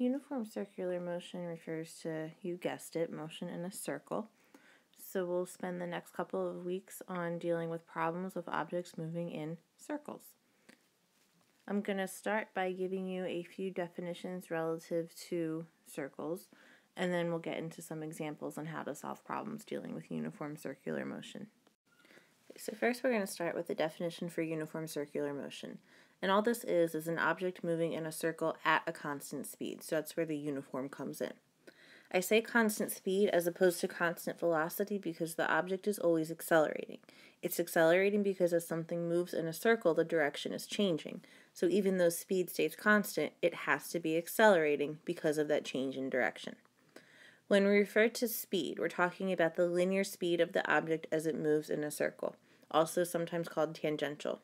Uniform circular motion refers to, you guessed it, motion in a circle. So we'll spend the next couple of weeks on dealing with problems with objects moving in circles. I'm going to start by giving you a few definitions relative to circles, and then we'll get into some examples on how to solve problems dealing with uniform circular motion. So first we're going to start with the definition for uniform circular motion. And all this is is an object moving in a circle at a constant speed. So that's where the uniform comes in. I say constant speed as opposed to constant velocity because the object is always accelerating. It's accelerating because as something moves in a circle, the direction is changing. So even though speed stays constant, it has to be accelerating because of that change in direction. When we refer to speed, we're talking about the linear speed of the object as it moves in a circle, also sometimes called tangential.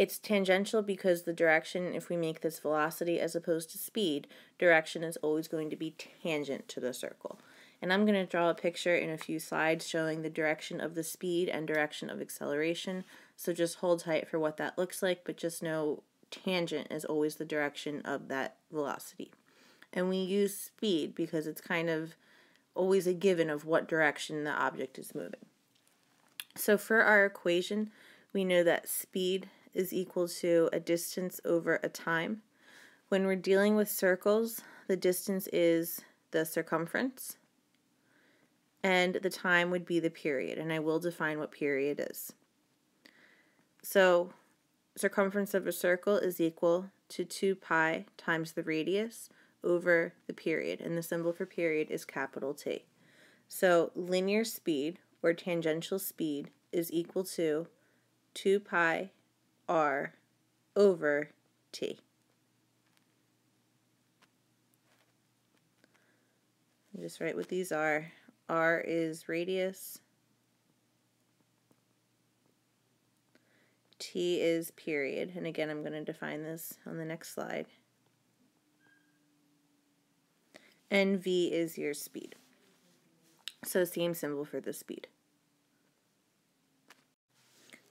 It's tangential because the direction, if we make this velocity as opposed to speed, direction is always going to be tangent to the circle. And I'm going to draw a picture in a few slides showing the direction of the speed and direction of acceleration. So just hold tight for what that looks like, but just know tangent is always the direction of that velocity. And we use speed because it's kind of always a given of what direction the object is moving. So for our equation, we know that speed is equal to a distance over a time. When we're dealing with circles, the distance is the circumference, and the time would be the period, and I will define what period is. So, circumference of a circle is equal to 2 pi times the radius over the period, and the symbol for period is capital T. So, linear speed, or tangential speed, is equal to 2 pi r over t. Just write what these are. r is radius. t is period. And again, I'm going to define this on the next slide. And v is your speed. So same symbol for the speed.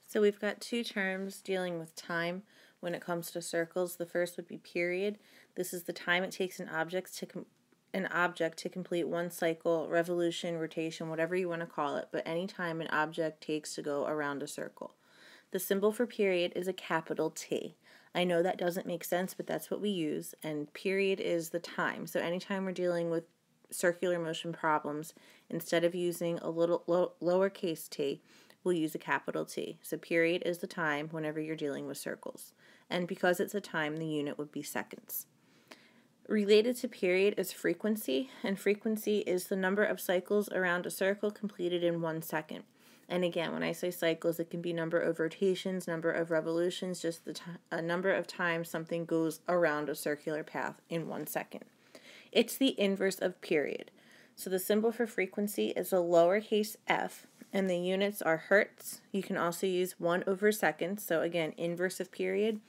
So we've got two terms dealing with time when it comes to circles. The first would be period. This is the time it takes an object to an object to complete one cycle, revolution, rotation, whatever you want to call it, but any time an object takes to go around a circle. The symbol for period is a capital T. I know that doesn't make sense, but that's what we use, and period is the time. So anytime we're dealing with circular motion problems, instead of using a little lo lowercase t, we'll use a capital T. So period is the time whenever you're dealing with circles. And because it's a time, the unit would be seconds. Related to period is frequency, and frequency is the number of cycles around a circle completed in one second. And again, when I say cycles, it can be number of rotations, number of revolutions, just the a number of times something goes around a circular path in one second. It's the inverse of period. So the symbol for frequency is a lowercase f, and the units are hertz. You can also use 1 over seconds. So again, inverse of period.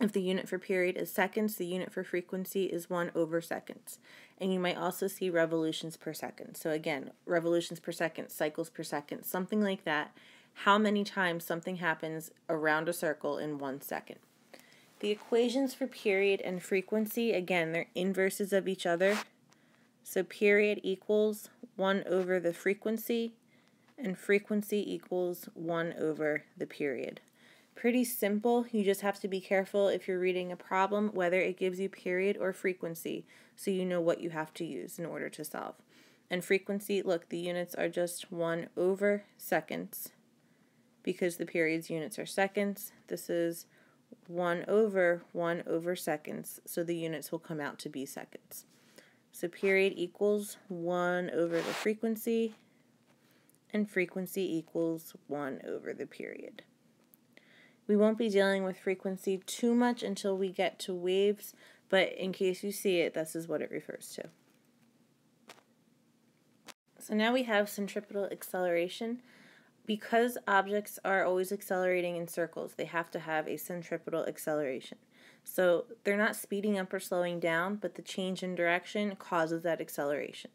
If the unit for period is seconds, the unit for frequency is 1 over seconds. And you might also see revolutions per second. So again, revolutions per second, cycles per second, something like that. How many times something happens around a circle in one second. The equations for period and frequency, again, they're inverses of each other. So period equals 1 over the frequency and frequency equals 1 over the period. Pretty simple. You just have to be careful if you're reading a problem whether it gives you period or frequency so you know what you have to use in order to solve. And frequency, look, the units are just 1 over seconds because the period's units are seconds. This is 1 over 1 over seconds, so the units will come out to be seconds. So period equals 1 over the frequency, and frequency equals 1 over the period. We won't be dealing with frequency too much until we get to waves, but in case you see it, this is what it refers to. So now we have centripetal acceleration. Because objects are always accelerating in circles, they have to have a centripetal acceleration. So they're not speeding up or slowing down, but the change in direction causes that acceleration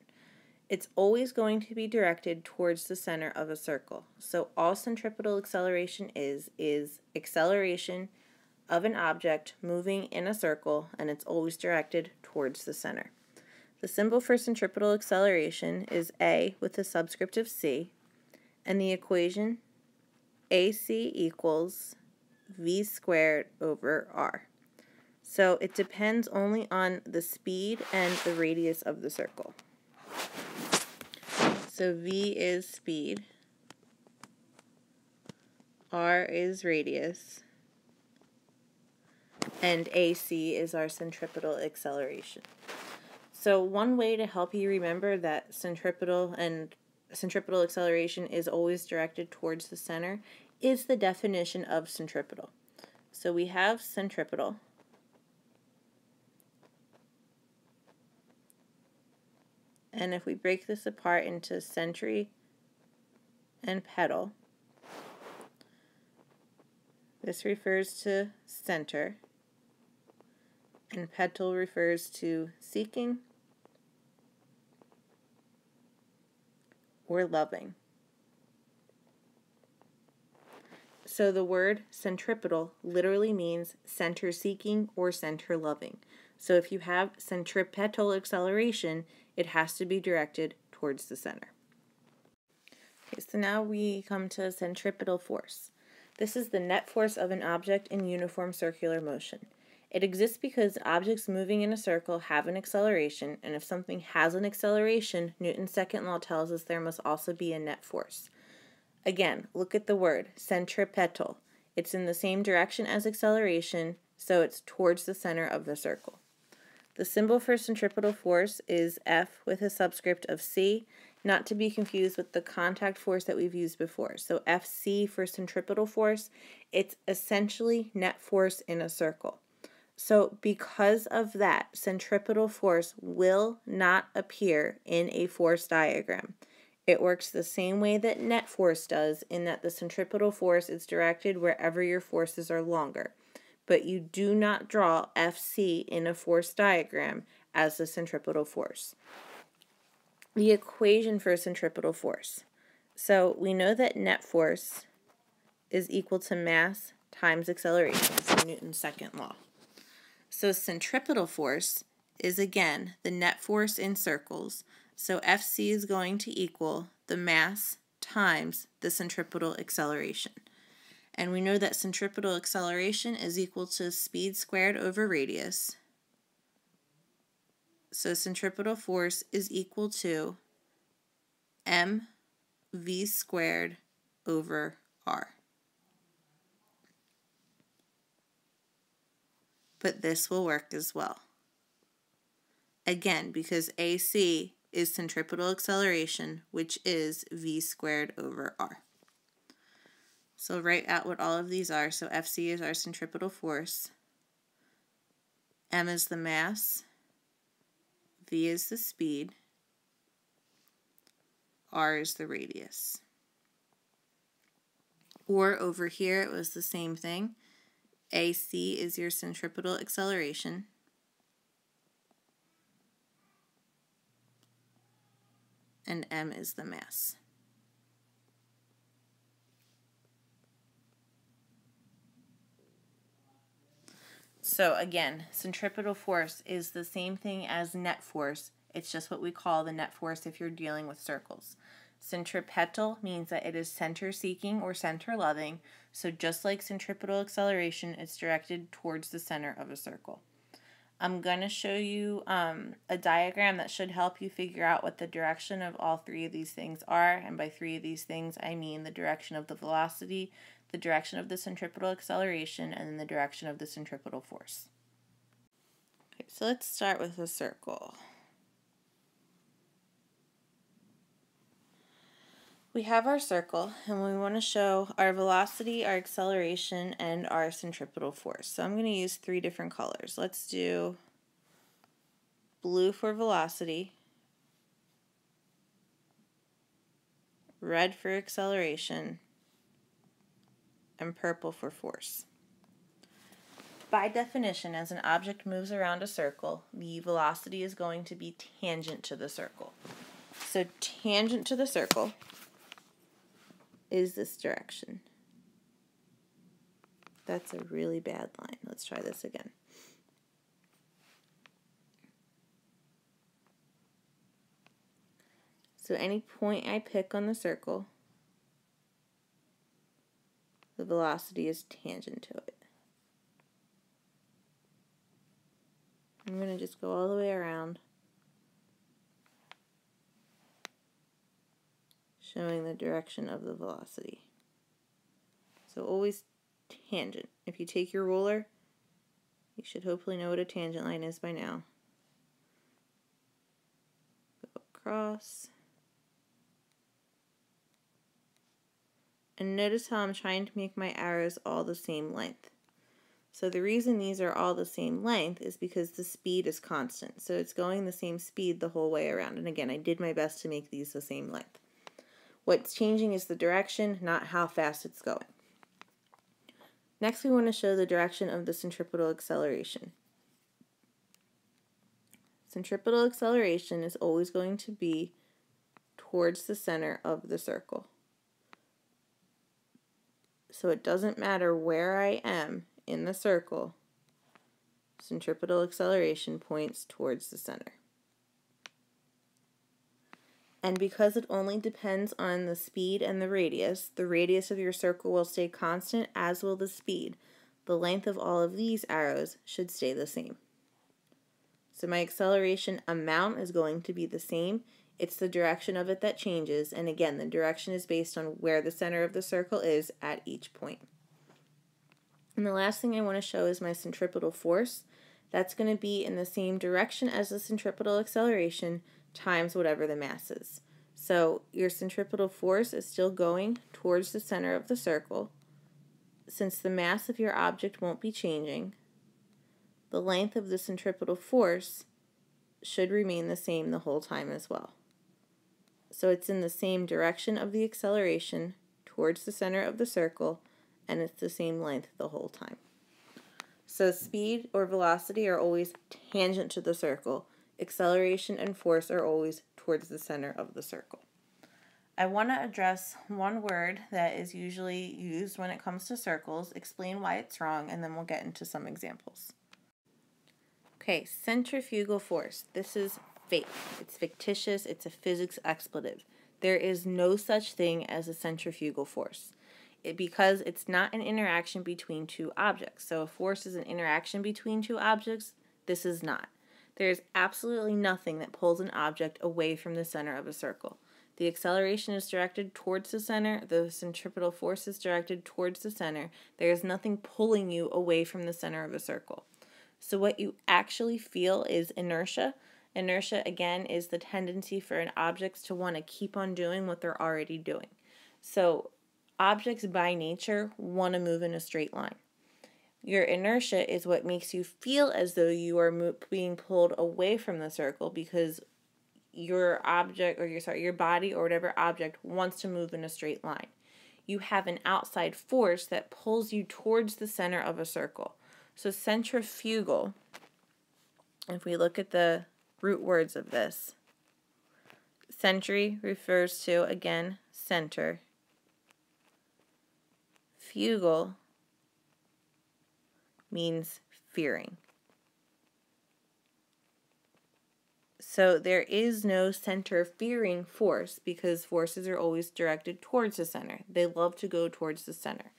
it's always going to be directed towards the center of a circle. So all centripetal acceleration is, is acceleration of an object moving in a circle and it's always directed towards the center. The symbol for centripetal acceleration is A with the subscript of c, and the equation AC equals v squared over r. So it depends only on the speed and the radius of the circle. So v is speed, r is radius, and AC is our centripetal acceleration. So one way to help you remember that centripetal and centripetal acceleration is always directed towards the center is the definition of centripetal. So we have centripetal. And if we break this apart into century and petal, this refers to center, and petal refers to seeking or loving. So the word centripetal literally means center seeking or center loving. So if you have centripetal acceleration, it has to be directed towards the center. Okay, so now we come to centripetal force. This is the net force of an object in uniform circular motion. It exists because objects moving in a circle have an acceleration, and if something has an acceleration, Newton's second law tells us there must also be a net force. Again, look at the word, centripetal. It's in the same direction as acceleration, so it's towards the center of the circle. The symbol for centripetal force is F with a subscript of C, not to be confused with the contact force that we've used before. So FC for centripetal force, it's essentially net force in a circle. So because of that, centripetal force will not appear in a force diagram. It works the same way that net force does in that the centripetal force is directed wherever your forces are longer. But you do not draw FC in a force diagram as the centripetal force. The equation for centripetal force. So we know that net force is equal to mass times acceleration from Newton's second law. So centripetal force is again the net force in circles. So Fc is going to equal the mass times the centripetal acceleration. And we know that centripetal acceleration is equal to speed squared over radius. So centripetal force is equal to mv squared over r. but this will work as well. Again, because AC is centripetal acceleration, which is v squared over r. So write out what all of these are. So Fc is our centripetal force, m is the mass, v is the speed, r is the radius. Or over here, it was the same thing. AC is your centripetal acceleration. And M is the mass. So again, centripetal force is the same thing as net force. It's just what we call the net force if you're dealing with circles. Centripetal means that it is center seeking or center loving. So just like centripetal acceleration, it's directed towards the center of a circle. I'm going to show you um, a diagram that should help you figure out what the direction of all three of these things are. And by three of these things, I mean the direction of the velocity, the direction of the centripetal acceleration, and the direction of the centripetal force. Okay, so let's start with a circle. We have our circle and we want to show our velocity, our acceleration, and our centripetal force. So I'm going to use three different colors. Let's do blue for velocity, red for acceleration, and purple for force. By definition, as an object moves around a circle, the velocity is going to be tangent to the circle. So tangent to the circle is this direction. That's a really bad line. Let's try this again. So any point I pick on the circle, the velocity is tangent to it. I'm going to just go all the way around, showing the direction of the velocity. So always tangent. If you take your ruler, you should hopefully know what a tangent line is by now. Go across. And notice how I'm trying to make my arrows all the same length. So the reason these are all the same length is because the speed is constant. So it's going the same speed the whole way around. And again, I did my best to make these the same length. What's changing is the direction, not how fast it's going. Next, we want to show the direction of the centripetal acceleration. Centripetal acceleration is always going to be towards the center of the circle. So it doesn't matter where I am in the circle, centripetal acceleration points towards the center. And because it only depends on the speed and the radius, the radius of your circle will stay constant, as will the speed. The length of all of these arrows should stay the same. So my acceleration amount is going to be the same. It's the direction of it that changes, and again, the direction is based on where the center of the circle is at each point. And the last thing I want to show is my centripetal force. That's going to be in the same direction as the centripetal acceleration times whatever the mass is. So your centripetal force is still going towards the center of the circle. Since the mass of your object won't be changing, the length of the centripetal force should remain the same the whole time as well. So it's in the same direction of the acceleration towards the center of the circle, and it's the same length the whole time. So speed or velocity are always tangent to the circle. Acceleration and force are always towards the center of the circle. I want to address one word that is usually used when it comes to circles, explain why it's wrong, and then we'll get into some examples. Okay, centrifugal force. This is fake. It's fictitious. It's a physics expletive. There is no such thing as a centrifugal force it, because it's not an interaction between two objects. So a force is an interaction between two objects. This is not. There is absolutely nothing that pulls an object away from the center of a circle. The acceleration is directed towards the center, the centripetal force is directed towards the center. There is nothing pulling you away from the center of a circle. So, what you actually feel is inertia. Inertia, again, is the tendency for an object to want to keep on doing what they're already doing. So, objects by nature want to move in a straight line. Your inertia is what makes you feel as though you are being pulled away from the circle because your object or your sorry, your body or whatever object wants to move in a straight line. You have an outside force that pulls you towards the center of a circle. So centrifugal, if we look at the root words of this, century refers to, again, center. Fugal means fearing. So there is no center fearing force because forces are always directed towards the center. They love to go towards the center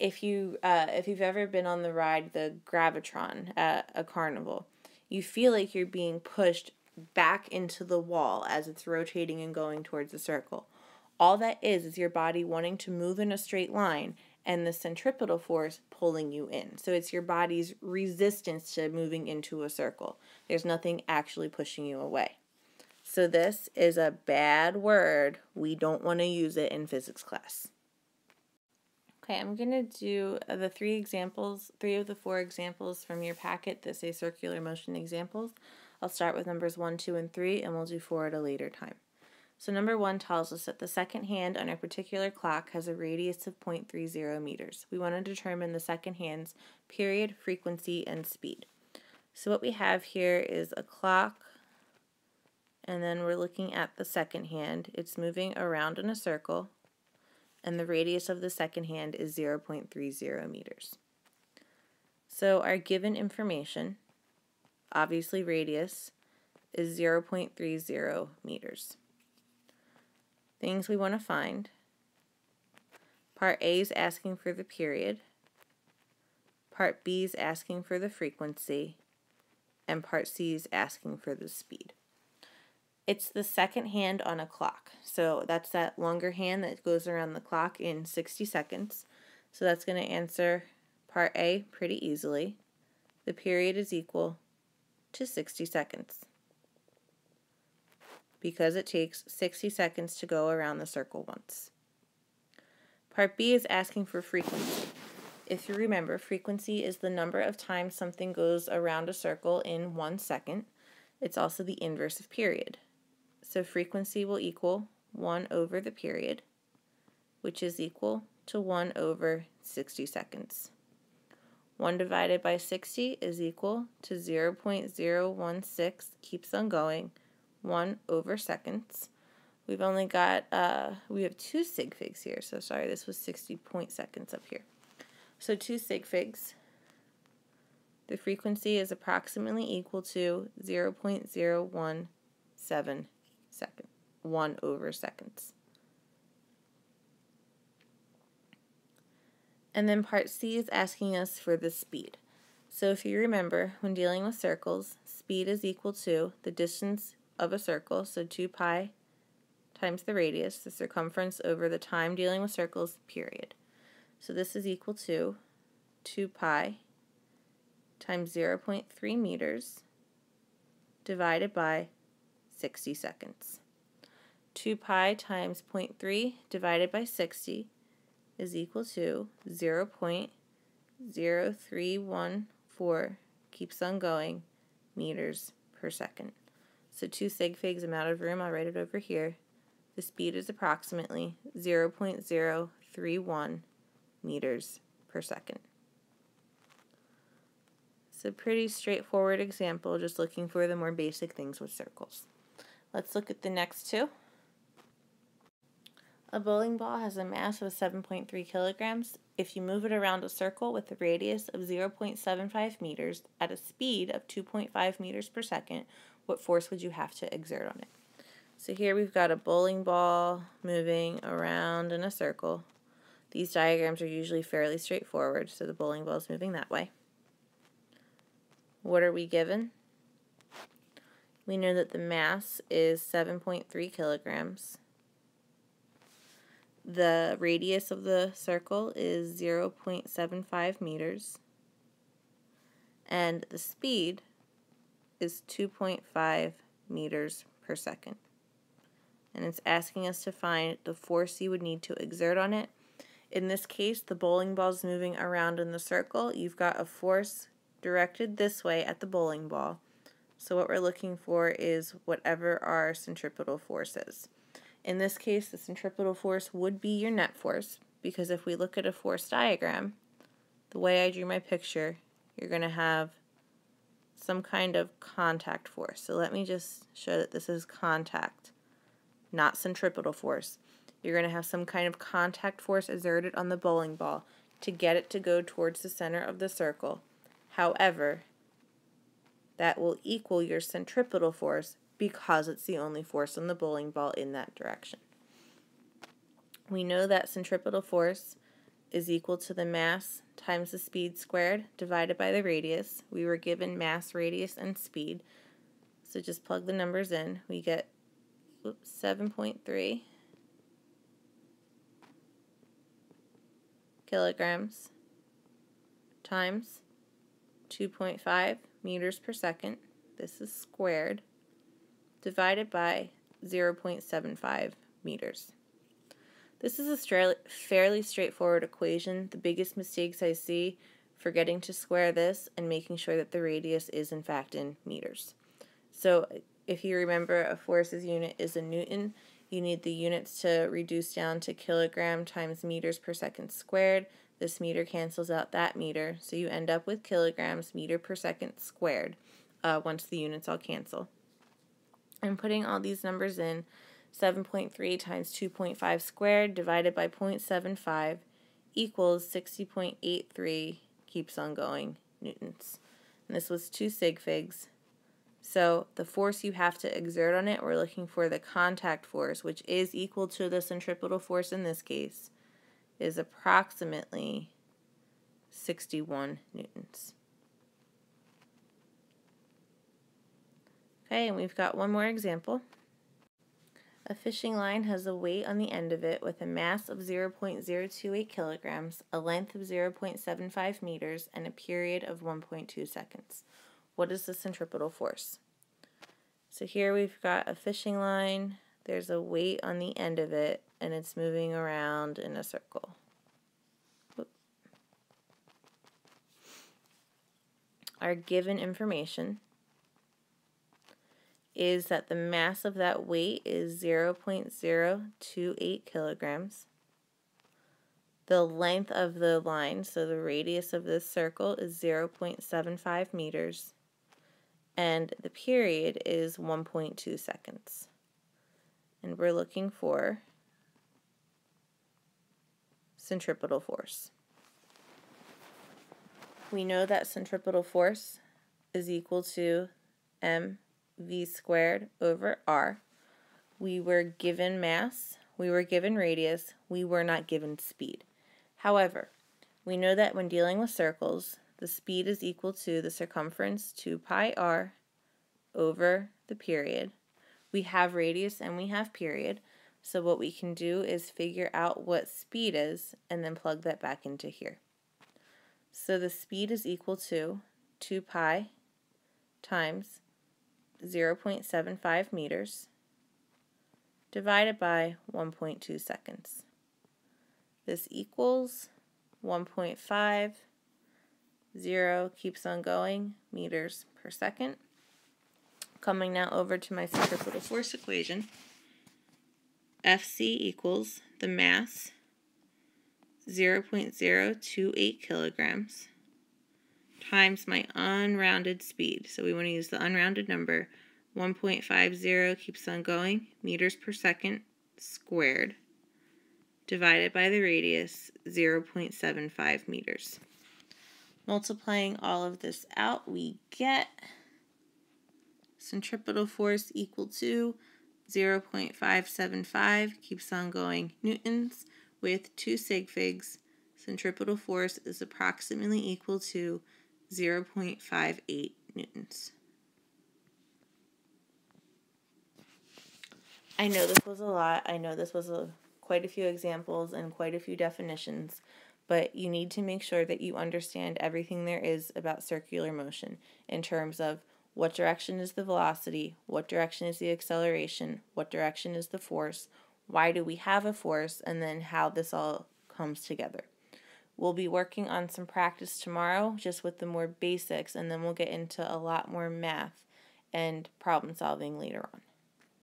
if you uh, if you've ever been on the ride the gravitron at a carnival you feel like you're being pushed back into the wall as it's rotating and going towards the circle. All that is is your body wanting to move in a straight line and the centripetal force pulling you in. So it's your body's resistance to moving into a circle. There's nothing actually pushing you away. So this is a bad word. We don't want to use it in physics class Okay, I'm going to do uh, the three examples, three of the four examples from your packet that say circular motion examples. I'll start with numbers 1, 2, and 3, and we'll do 4 at a later time. So number 1 tells us that the second hand on a particular clock has a radius of 0.30 meters. We want to determine the second hand's period, frequency, and speed. So what we have here is a clock, and then we're looking at the second hand. It's moving around in a circle and the radius of the second hand is 0.30 meters. So our given information, obviously radius, is 0.30 meters. Things we want to find. Part A is asking for the period. Part B is asking for the frequency. And part C is asking for the speed. It's the second hand on a clock. So that's that longer hand that goes around the clock in 60 seconds. So that's going to answer part A pretty easily. The period is equal to 60 seconds because it takes 60 seconds to go around the circle once. Part B is asking for frequency. If you remember, frequency is the number of times something goes around a circle in one second. It's also the inverse of period. So frequency will equal 1 over the period, which is equal to 1 over 60 seconds. 1 divided by 60 is equal to 0.016, keeps on going, 1 over seconds. We've only got, uh, we have two sig figs here, so sorry, this was 60 point seconds up here. So two sig figs. The frequency is approximately equal to 0.017 second, 1 over seconds. And then part C is asking us for the speed. So if you remember, when dealing with circles, speed is equal to the distance of a circle, so 2 pi times the radius, the circumference over the time dealing with circles, period. So this is equal to 2 pi times 0.3 meters divided by 60 seconds. 2 pi times 0.3 divided by 60 is equal to 0 0.0314, keeps on going, meters per second. So two sig figs, I'm out of room, I'll write it over here. The speed is approximately 0 0.031 meters per second. It's a pretty straightforward example, just looking for the more basic things with circles. Let's look at the next two. A bowling ball has a mass of 7.3 kilograms. If you move it around a circle with a radius of 0.75 meters at a speed of 2.5 meters per second, what force would you have to exert on it? So here we've got a bowling ball moving around in a circle. These diagrams are usually fairly straightforward, so the bowling ball is moving that way. What are we given? We know that the mass is 7.3 kilograms. The radius of the circle is 0.75 meters. And the speed is 2.5 meters per second. And it's asking us to find the force you would need to exert on it. In this case, the bowling ball is moving around in the circle. You've got a force directed this way at the bowling ball. So what we're looking for is whatever our centripetal force is. In this case, the centripetal force would be your net force because if we look at a force diagram, the way I drew my picture, you're going to have some kind of contact force. So let me just show that this is contact, not centripetal force. You're going to have some kind of contact force exerted on the bowling ball to get it to go towards the center of the circle. However, that will equal your centripetal force because it's the only force on the bowling ball in that direction. We know that centripetal force is equal to the mass times the speed squared divided by the radius. We were given mass, radius, and speed. So just plug the numbers in. We get 7.3 kilograms times 2.5 meters per second. This is squared divided by 0.75 meters. This is a fairly straightforward equation. The biggest mistakes I see forgetting to square this and making sure that the radius is in fact in meters. So if you remember a force's unit is a newton, you need the units to reduce down to kilogram times meters per second squared. This meter cancels out that meter, so you end up with kilograms meter per second squared uh, once the units all cancel. I'm putting all these numbers in 7.3 times 2.5 squared divided by 0.75 equals 60.83 keeps on going newtons. And this was two sig figs. So the force you have to exert on it, we're looking for the contact force, which is equal to the centripetal force in this case, is approximately 61 newtons. Okay, and we've got one more example. A fishing line has a weight on the end of it with a mass of 0.028 kilograms, a length of 0.75 meters, and a period of 1.2 seconds. What is the centripetal force? So here we've got a fishing line, there's a weight on the end of it, and it's moving around in a circle. Our given information is that the mass of that weight is 0.028 kilograms. The length of the line, so the radius of this circle, is 0.75 meters. And the period is 1.2 seconds. And we're looking for centripetal force. We know that centripetal force is equal to m v squared over r. We were given mass, we were given radius, we were not given speed. However, we know that when dealing with circles, the speed is equal to the circumference 2 pi r over the period. We have radius and we have period, so what we can do is figure out what speed is and then plug that back into here. So the speed is equal to 2 pi times 0.75 meters divided by 1.2 seconds. This equals 1.5, 0 keeps on going, meters per second. Coming now over to my centripetal force equation. Fc equals the mass 0.028 kilograms times my unrounded speed. So we want to use the unrounded number. 1.50 keeps on going, meters per second squared, divided by the radius, 0.75 meters. Multiplying all of this out, we get centripetal force equal to 0.575, keeps on going, newtons, with two sig figs. Centripetal force is approximately equal to 0.58 newtons. I know this was a lot. I know this was a, quite a few examples and quite a few definitions, but you need to make sure that you understand everything there is about circular motion in terms of what direction is the velocity, what direction is the acceleration, what direction is the force, why do we have a force, and then how this all comes together. We'll be working on some practice tomorrow just with the more basics, and then we'll get into a lot more math and problem solving later on.